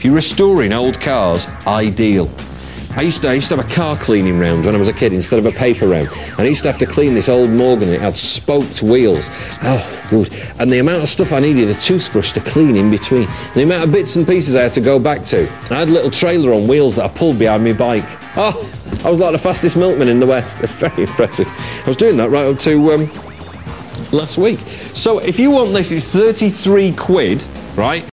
If you're restoring old cars, ideal. I used, to, I used to have a car cleaning round when I was a kid instead of a paper round. And I used to have to clean this old Morgan. It had spoked wheels. Oh, good. And the amount of stuff I needed a toothbrush to clean in between. The amount of bits and pieces I had to go back to. I had a little trailer on wheels that I pulled behind my bike. Oh, I was like the fastest milkman in the West. Very impressive. I was doing that right up to um, last week. So if you want this, it's 33 quid, right?